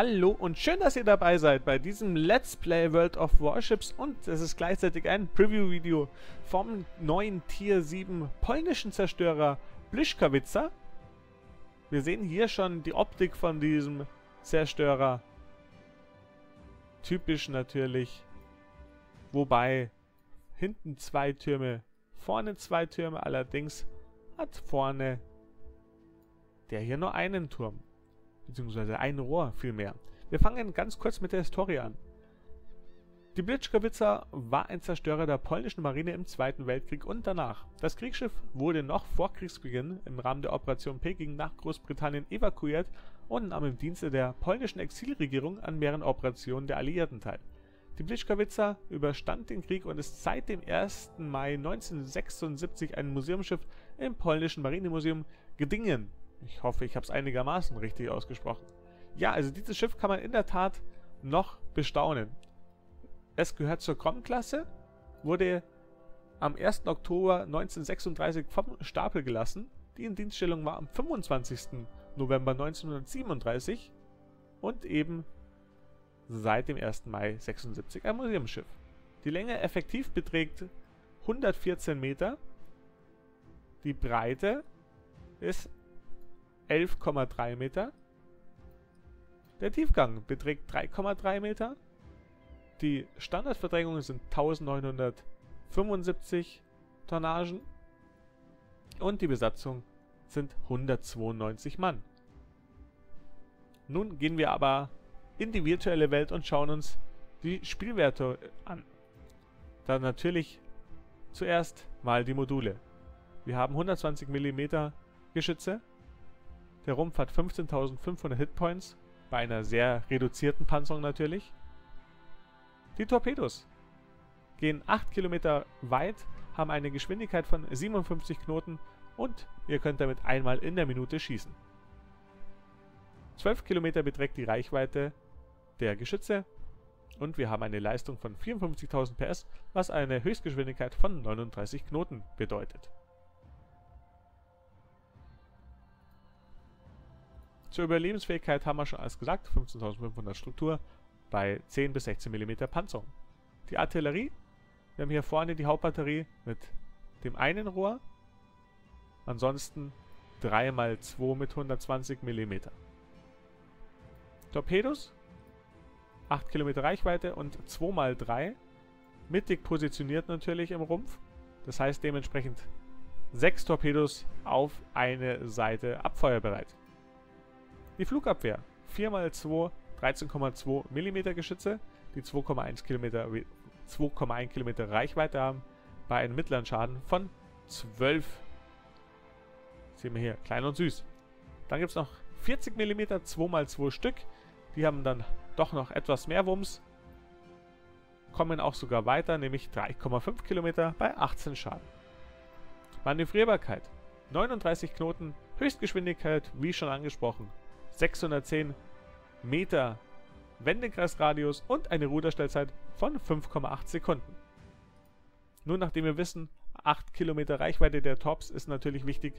Hallo und schön, dass ihr dabei seid bei diesem Let's Play World of Warships und es ist gleichzeitig ein Preview-Video vom neuen Tier 7 polnischen Zerstörer Blischkowitza. Wir sehen hier schon die Optik von diesem Zerstörer. Typisch natürlich. Wobei hinten zwei Türme, vorne zwei Türme, allerdings hat vorne der hier nur einen Turm beziehungsweise ein Rohr vielmehr. Wir fangen ganz kurz mit der Historie an. Die Blitzkowitzer war ein Zerstörer der polnischen Marine im Zweiten Weltkrieg und danach. Das Kriegsschiff wurde noch vor Kriegsbeginn im Rahmen der Operation Peking nach Großbritannien evakuiert und nahm im Dienste der polnischen Exilregierung an mehreren Operationen der Alliierten teil. Die Blitzkowitzer überstand den Krieg und ist seit dem 1. Mai 1976 ein Museumsschiff im polnischen Marinemuseum Gdingen ich hoffe, ich habe es einigermaßen richtig ausgesprochen. Ja, also dieses Schiff kann man in der Tat noch bestaunen. Es gehört zur Krom-Klasse, wurde am 1. Oktober 1936 vom Stapel gelassen. Die Indienststellung war am 25. November 1937 und eben seit dem 1. Mai 1976 ein Museumsschiff. Die Länge effektiv beträgt 114 Meter. Die Breite ist 11,3 Meter. Der Tiefgang beträgt 3,3 Meter. Die Standardverdrängungen sind 1975 Tonnagen. Und die Besatzung sind 192 Mann. Nun gehen wir aber in die virtuelle Welt und schauen uns die Spielwerte an. Dann natürlich zuerst mal die Module. Wir haben 120 mm Geschütze, der Rumpf hat 15.500 Hitpoints, bei einer sehr reduzierten Panzerung natürlich. Die Torpedos gehen 8 Kilometer weit, haben eine Geschwindigkeit von 57 Knoten und ihr könnt damit einmal in der Minute schießen. 12 Kilometer beträgt die Reichweite der Geschütze und wir haben eine Leistung von 54.000 PS, was eine Höchstgeschwindigkeit von 39 Knoten bedeutet. Zur Überlebensfähigkeit haben wir schon alles gesagt, 15.500 Struktur bei 10 bis 16 mm Panzerung. Die Artillerie, wir haben hier vorne die Hauptbatterie mit dem einen Rohr, ansonsten 3x2 mit 120 mm. Torpedos, 8 Kilometer Reichweite und 2x3, mittig positioniert natürlich im Rumpf, das heißt dementsprechend 6 Torpedos auf eine Seite abfeuerbereit. Die Flugabwehr. 4x2 13,2 mm Geschütze, die 2,1 Kilometer, 2,1 Kilometer Reichweite haben, bei einem mittleren Schaden von 12. Sehen wir hier, klein und süß. Dann gibt es noch 40 mm 2x2 Stück. Die haben dann doch noch etwas mehr Wumms. Kommen auch sogar weiter, nämlich 3,5 Kilometer bei 18 Schaden. Manövrierbarkeit. 39 Knoten, Höchstgeschwindigkeit, wie schon angesprochen, 610 Meter Wendekreisradius und eine Ruderstellzeit von 5,8 Sekunden. Nun, nachdem wir wissen, 8 Kilometer Reichweite der Tops ist natürlich wichtig,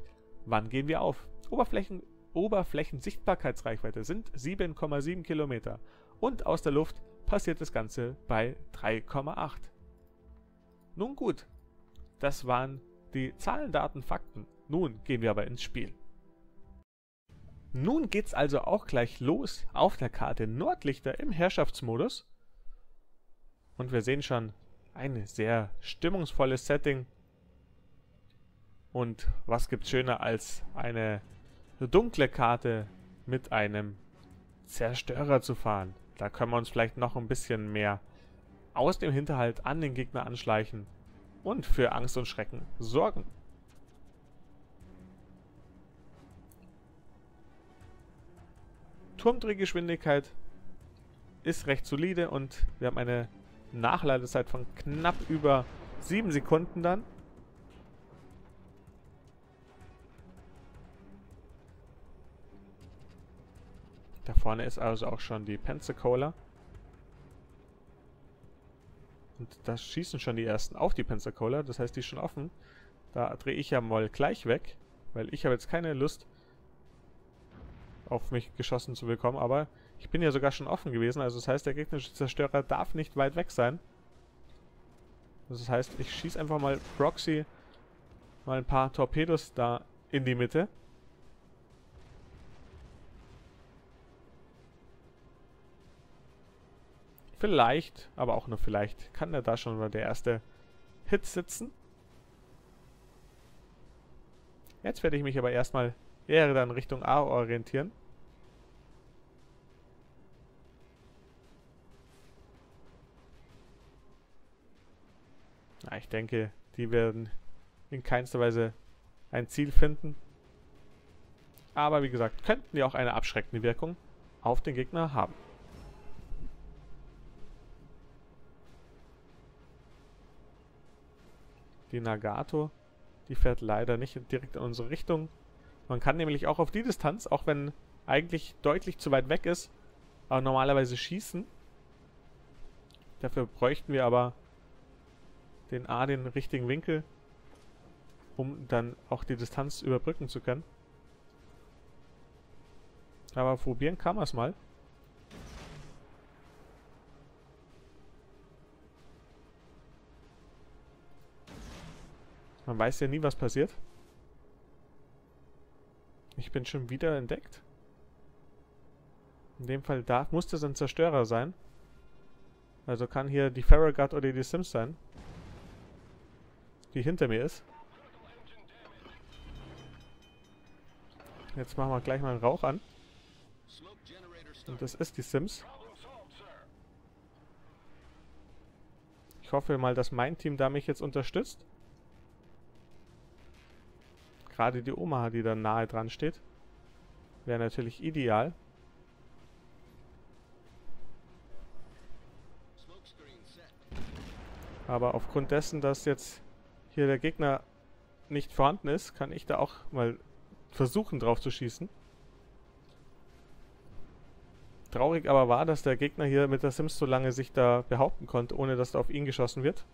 wann gehen wir auf? Oberflächen, Oberflächensichtbarkeitsreichweite sind 7,7 Kilometer und aus der Luft passiert das Ganze bei 3,8. Nun gut, das waren die Zahlen, Daten, Fakten. Nun gehen wir aber ins Spiel. Nun geht's also auch gleich los auf der Karte Nordlichter im Herrschaftsmodus. Und wir sehen schon ein sehr stimmungsvolles Setting. Und was gibt's schöner als eine dunkle Karte mit einem Zerstörer zu fahren? Da können wir uns vielleicht noch ein bisschen mehr aus dem Hinterhalt an den Gegner anschleichen und für Angst und Schrecken sorgen. Turmdrehgeschwindigkeit ist recht solide und wir haben eine Nachladezeit von knapp über 7 Sekunden dann. Da vorne ist also auch schon die Pensacola. Und da schießen schon die ersten auf die Pensacola, das heißt, die ist schon offen. Da drehe ich ja mal gleich weg, weil ich habe jetzt keine Lust, auf mich geschossen zu bekommen, aber Ich bin ja sogar schon offen gewesen, also das heißt, der gegnerische Zerstörer darf nicht weit weg sein. Das heißt, ich schieße einfach mal Proxy mal ein paar Torpedos da in die Mitte. Vielleicht, aber auch nur vielleicht, kann er da schon mal der erste Hit sitzen. Jetzt werde ich mich aber erstmal eher dann Richtung A orientieren. Ja, ich denke, die werden in keinster Weise ein Ziel finden. Aber wie gesagt, könnten ja auch eine abschreckende Wirkung auf den Gegner haben. Die Nagato, die fährt leider nicht direkt in unsere Richtung. Man kann nämlich auch auf die Distanz, auch wenn eigentlich deutlich zu weit weg ist, aber normalerweise schießen. Dafür bräuchten wir aber den A, den richtigen Winkel, um dann auch die Distanz überbrücken zu können. Aber probieren kann man es mal. Man weiß ja nie, was passiert. Ich bin schon wieder entdeckt. In dem Fall darf, muss das ein Zerstörer sein. Also kann hier die Farragut oder die Sims sein die hinter mir ist. Jetzt machen wir gleich mal einen Rauch an. Und das ist die Sims. Ich hoffe mal, dass mein Team da mich jetzt unterstützt. Gerade die Oma, die da nahe dran steht. Wäre natürlich ideal. Aber aufgrund dessen, dass jetzt hier der Gegner nicht vorhanden ist, kann ich da auch mal versuchen drauf zu schießen. Traurig aber war, dass der Gegner hier mit der Sims so lange sich da behaupten konnte, ohne dass da auf ihn geschossen wird.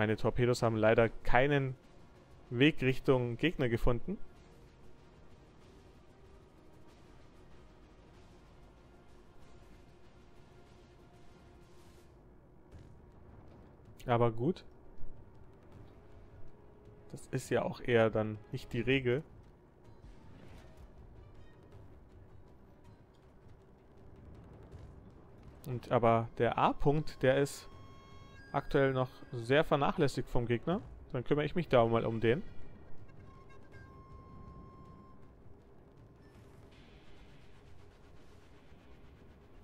Meine Torpedos haben leider keinen Weg Richtung Gegner gefunden. Aber gut. Das ist ja auch eher dann nicht die Regel. Und aber der A-Punkt, der ist aktuell noch sehr vernachlässigt vom Gegner. Dann kümmere ich mich da mal um den.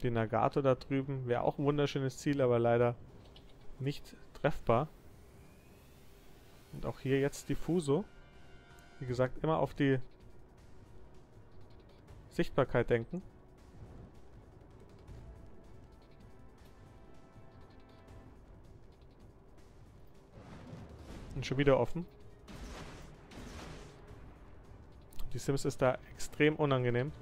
Den Nagato da drüben wäre auch ein wunderschönes Ziel, aber leider nicht treffbar. Und auch hier jetzt Diffuso. Wie gesagt, immer auf die Sichtbarkeit denken. Schon wieder offen. Die Sims ist da extrem unangenehm.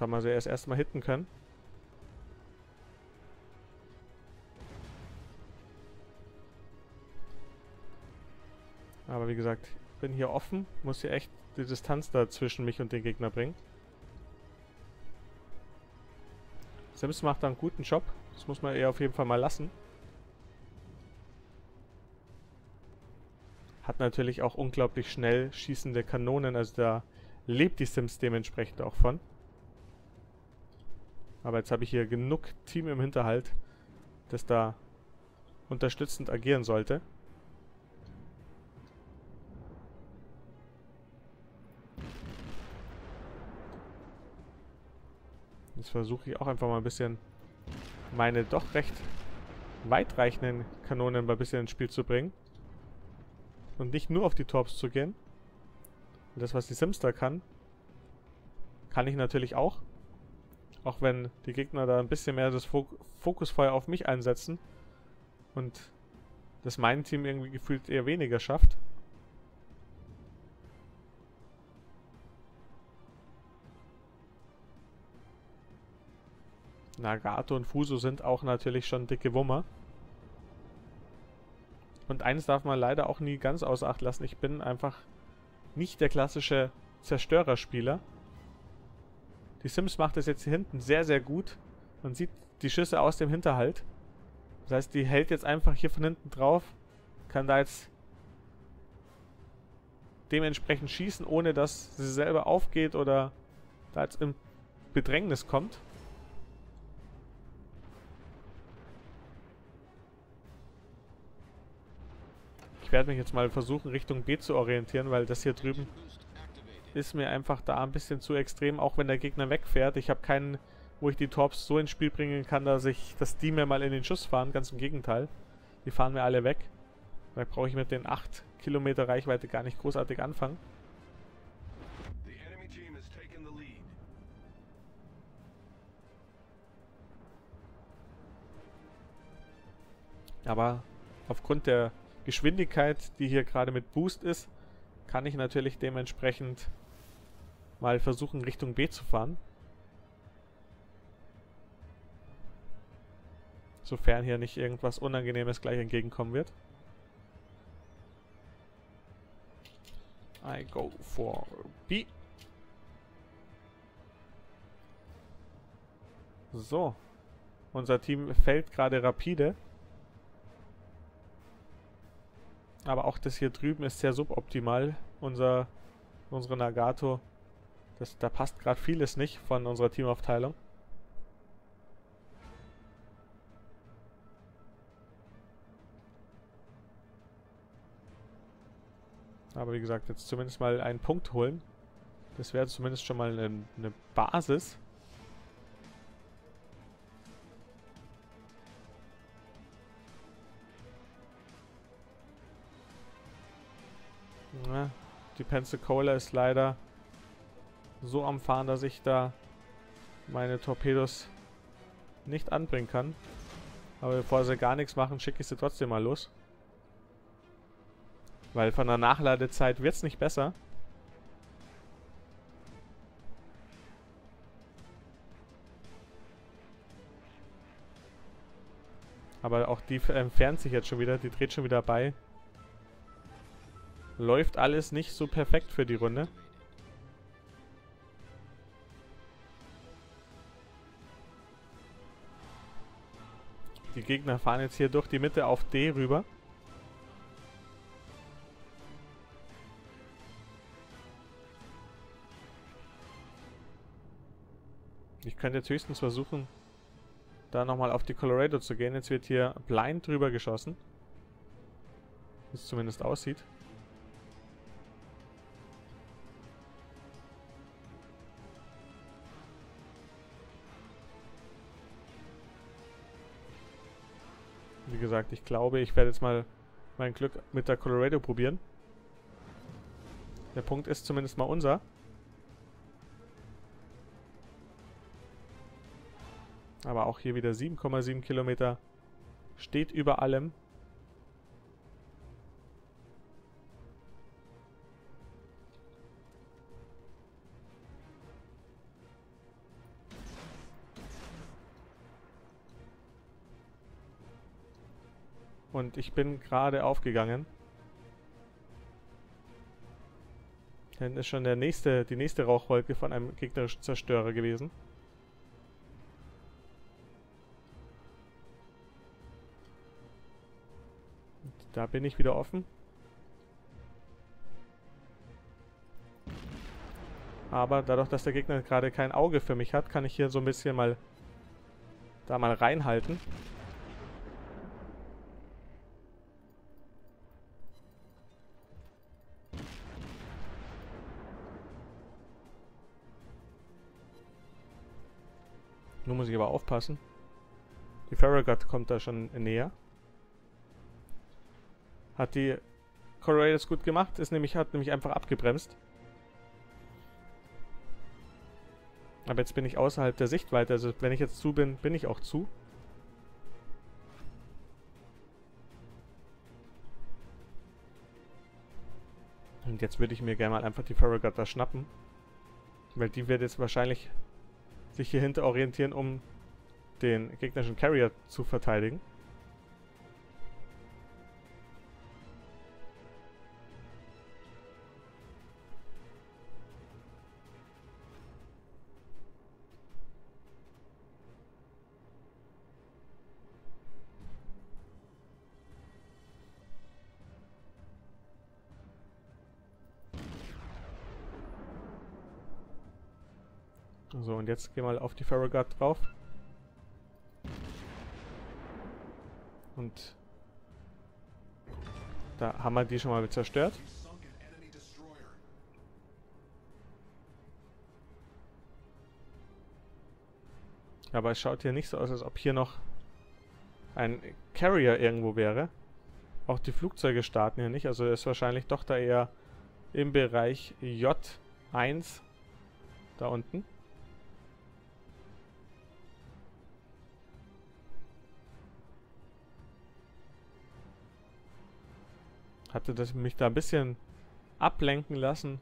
haben wir sie erst erstmal hitten können. Aber wie gesagt, ich bin hier offen, muss hier echt die Distanz da zwischen mich und den Gegner bringen. Sims macht da einen guten Job. Das muss man eher auf jeden Fall mal lassen. Hat natürlich auch unglaublich schnell schießende Kanonen, also da lebt die Sims dementsprechend auch von. Aber jetzt habe ich hier genug Team im Hinterhalt, das da unterstützend agieren sollte. Jetzt versuche ich auch einfach mal ein bisschen meine doch recht weitreichenden Kanonen mal ein bisschen ins Spiel zu bringen. Und nicht nur auf die Torps zu gehen. Das, was die Sims da kann, kann ich natürlich auch. Auch wenn die Gegner da ein bisschen mehr das Fokusfeuer auf mich einsetzen. Und das mein Team irgendwie gefühlt eher weniger schafft. Nagato und Fuso sind auch natürlich schon dicke Wummer. Und eines darf man leider auch nie ganz außer Acht lassen. Ich bin einfach nicht der klassische Zerstörerspieler. Die Sims macht es jetzt hier hinten sehr, sehr gut. Man sieht die Schüsse aus dem Hinterhalt. Das heißt, die hält jetzt einfach hier von hinten drauf. Kann da jetzt dementsprechend schießen, ohne dass sie selber aufgeht oder da jetzt im Bedrängnis kommt. Ich werde mich jetzt mal versuchen, Richtung B zu orientieren, weil das hier drüben ist mir einfach da ein bisschen zu extrem, auch wenn der Gegner wegfährt. Ich habe keinen, wo ich die Torps so ins Spiel bringen kann, dass ich, dass die mir mal in den Schuss fahren. Ganz im Gegenteil. Die fahren mir alle weg. Da brauche ich mit den 8 Kilometer Reichweite gar nicht großartig anfangen. Aber aufgrund der Geschwindigkeit, die hier gerade mit Boost ist, kann ich natürlich dementsprechend mal versuchen, Richtung B zu fahren. Sofern hier nicht irgendwas Unangenehmes gleich entgegenkommen wird. I go for B. So. Unser Team fällt gerade rapide. Aber auch das hier drüben ist sehr suboptimal. Unser, unsere Nagato. Das, da passt gerade vieles nicht von unserer Teamaufteilung. Aber wie gesagt, jetzt zumindest mal einen Punkt holen. Das wäre zumindest schon mal eine, eine Basis. Die Pensacola ist leider so am Fahren, dass ich da meine Torpedos nicht anbringen kann. Aber bevor sie gar nichts machen, schicke ich sie trotzdem mal los. Weil von der Nachladezeit wird es nicht besser. Aber auch die entfernt sich jetzt schon wieder. Die dreht schon wieder bei. Läuft alles nicht so perfekt für die Runde. Die Gegner fahren jetzt hier durch die Mitte auf D rüber. Ich könnte jetzt höchstens versuchen, da nochmal auf die Colorado zu gehen. Jetzt wird hier blind drüber geschossen. Wie es zumindest aussieht. Gesagt, ich glaube, ich werde jetzt mal mein Glück mit der Colorado probieren. Der Punkt ist zumindest mal unser. Aber auch hier wieder 7,7 Kilometer. Steht über allem. Und ich bin gerade aufgegangen. Dann ist schon der nächste, die nächste Rauchwolke von einem gegnerischen Zerstörer gewesen. Da bin ich wieder offen. Aber dadurch, dass der Gegner gerade kein Auge für mich hat, kann ich hier so ein bisschen mal da mal reinhalten. Nur muss ich aber aufpassen. Die Farragut kommt da schon näher. Hat die Coriolis gut gemacht, ist nämlich, hat nämlich einfach abgebremst. Aber jetzt bin ich außerhalb der Sichtweite, also wenn ich jetzt zu bin, bin ich auch zu. Und jetzt würde ich mir gerne mal einfach die Farragut da schnappen. Weil die wird jetzt wahrscheinlich sich hier hinter orientieren, um den gegnerischen Carrier zu verteidigen. So, und jetzt geh mal auf die Farragut drauf. Und da haben wir die schon mal zerstört. Aber es schaut hier nicht so aus, als ob hier noch ein Carrier irgendwo wäre. Auch die Flugzeuge starten hier nicht, also ist wahrscheinlich doch da eher im Bereich J1 da unten. Hatte das mich da ein bisschen ablenken lassen.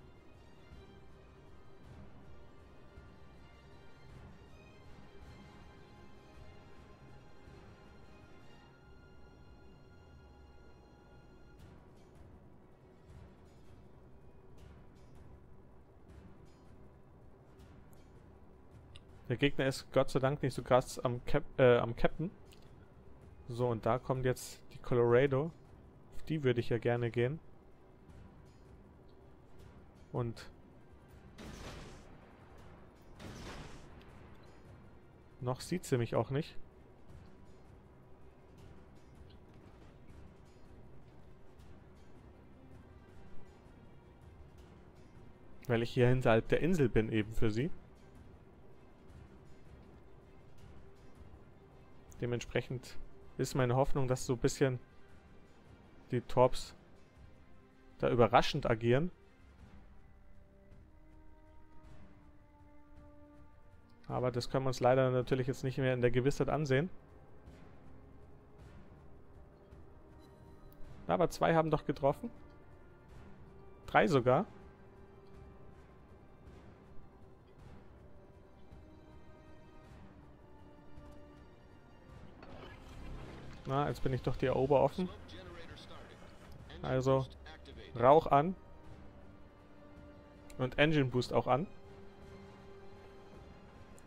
Der Gegner ist Gott sei Dank nicht so krass am, Cap äh, am Captain. So, und da kommt jetzt die Colorado die würde ich ja gerne gehen. Und noch sieht sie mich auch nicht. Weil ich hier hinterhalb der Insel bin eben für sie. Dementsprechend ist meine Hoffnung, dass so ein bisschen die Torps da überraschend agieren. Aber das können wir uns leider natürlich jetzt nicht mehr in der Gewissheit ansehen. Aber zwei haben doch getroffen. Drei sogar. Na, jetzt bin ich doch die Erober offen. Also Rauch an. Und Engine Boost auch an.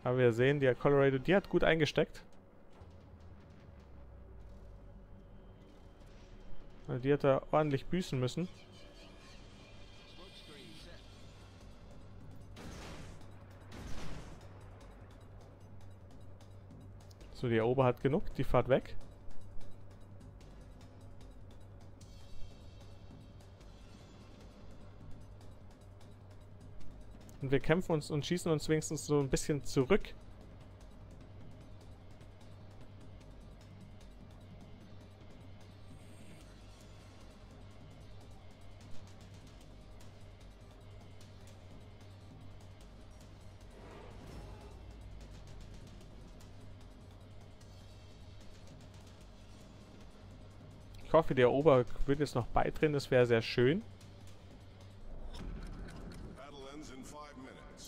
Aber wir sehen, die Colorado, die hat gut eingesteckt. Also die hat da ordentlich büßen müssen. So, die Erober hat genug. Die fahrt weg. Und wir kämpfen uns und schießen uns wenigstens so ein bisschen zurück. Ich hoffe, der Ober wird jetzt noch beitreten, das wäre sehr schön.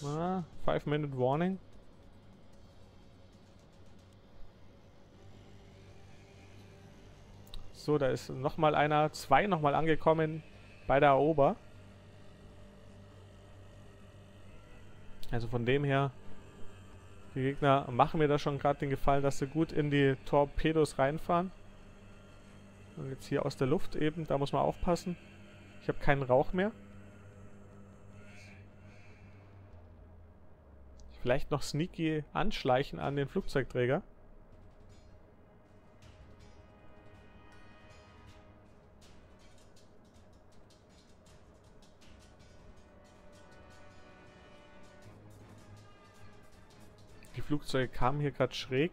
Ah, five minute warning. So, da ist nochmal einer, zwei nochmal angekommen bei der Erober. Also von dem her, die Gegner machen mir da schon gerade den Gefallen, dass sie gut in die Torpedos reinfahren. Und jetzt hier aus der Luft eben, da muss man aufpassen. Ich habe keinen Rauch mehr. Vielleicht noch sneaky anschleichen an den Flugzeugträger. Die Flugzeuge kamen hier gerade schräg.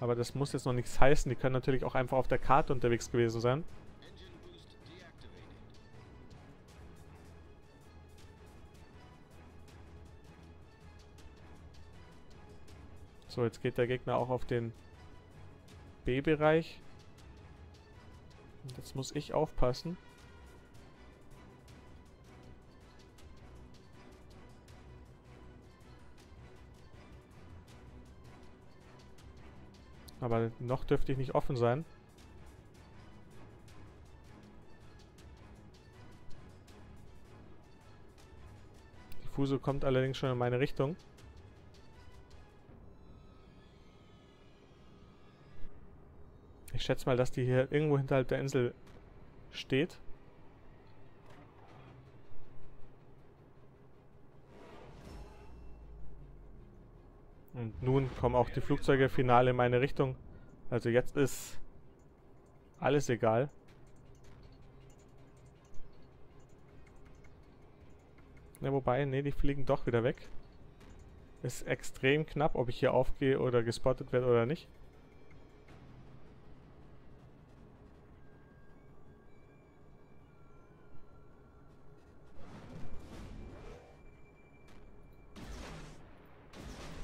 Aber das muss jetzt noch nichts heißen. Die können natürlich auch einfach auf der Karte unterwegs gewesen sein. So, jetzt geht der Gegner auch auf den B-Bereich. Jetzt muss ich aufpassen. Aber noch dürfte ich nicht offen sein. Die Fuso kommt allerdings schon in meine Richtung. Schätze mal, dass die hier irgendwo hinterhalb der Insel steht. Und nun kommen auch die Flugzeuge final in meine Richtung. Also jetzt ist alles egal. Ja, wobei, ne, die fliegen doch wieder weg. Ist extrem knapp, ob ich hier aufgehe oder gespottet werde oder nicht.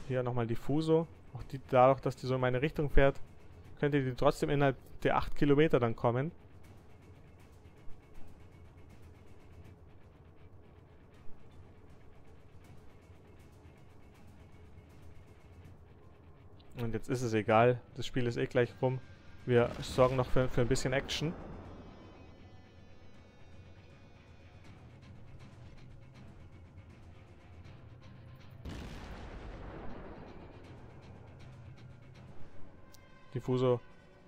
Hier nochmal die Fuso. Auch die, dadurch, dass die so in meine Richtung fährt, könnte die trotzdem innerhalb der 8 Kilometer dann kommen. Und jetzt ist es egal. Das Spiel ist eh gleich rum. Wir sorgen noch für, für ein bisschen Action. Diffusor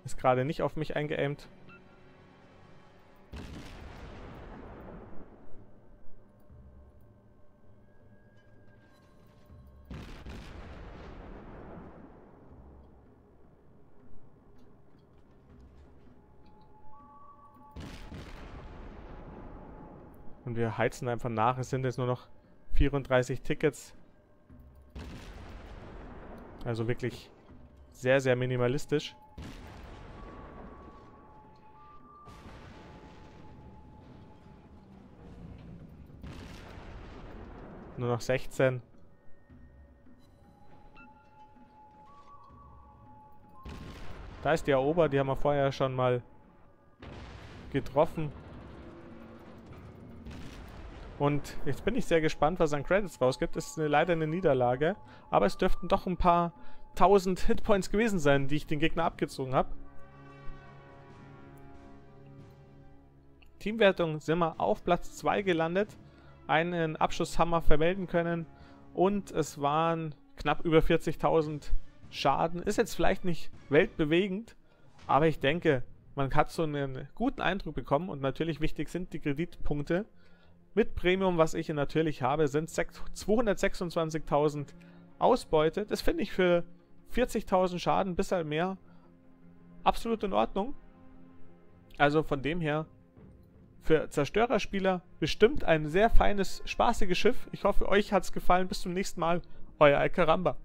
ist gerade nicht auf mich eingeaimt. Und wir heizen einfach nach. Es sind jetzt nur noch 34 Tickets. Also wirklich sehr, sehr minimalistisch. Nur noch 16. Da ist die Erober, die haben wir vorher schon mal getroffen. Und jetzt bin ich sehr gespannt, was an Credits rausgibt. Es ist eine, leider eine Niederlage, aber es dürften doch ein paar 1000 Hitpoints gewesen sein, die ich den Gegner abgezogen habe. Teamwertung sind wir auf Platz 2 gelandet, einen Abschusshammer vermelden können und es waren knapp über 40.000 Schaden. Ist jetzt vielleicht nicht weltbewegend, aber ich denke, man hat so einen guten Eindruck bekommen und natürlich wichtig sind die Kreditpunkte. Mit Premium, was ich natürlich habe, sind 226.000 Ausbeute. Das finde ich für 40.000 Schaden, bisschen mehr. Absolut in Ordnung. Also von dem her, für Zerstörerspieler bestimmt ein sehr feines, spaßiges Schiff. Ich hoffe, euch hat es gefallen. Bis zum nächsten Mal. Euer Alcaramba.